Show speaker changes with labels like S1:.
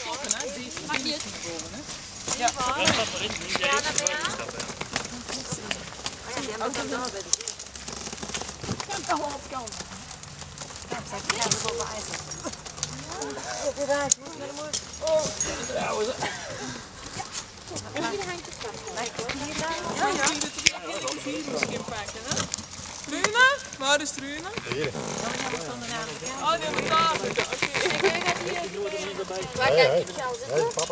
S1: Stoppen, hè? Die
S2: Mag niet.
S1: Ja.
S3: Dat staat erin, niet deze. maar die staat erin.
S2: Kan toch wel op kant.
S1: Ja, ja. Vier misschien pakken, hè? Truna? Waar is Truna?
S4: Hier.
S1: Oh, die hebben we daar. Oké.
S4: Ja, ja, ja, papa.